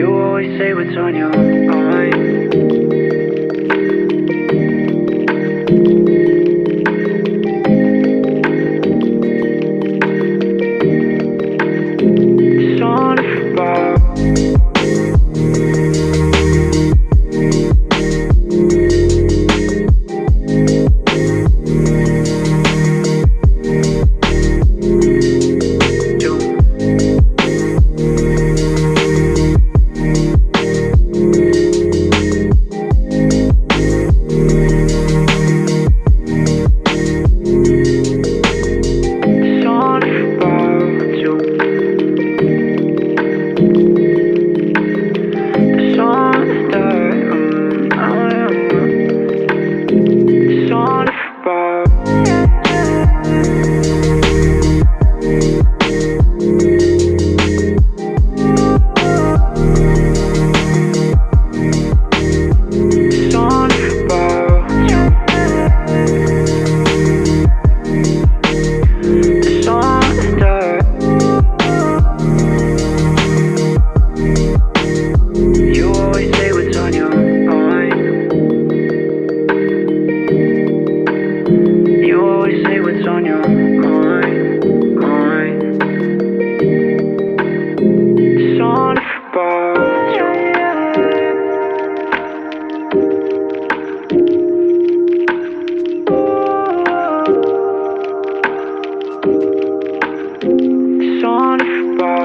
You always say what's on your mind. fly.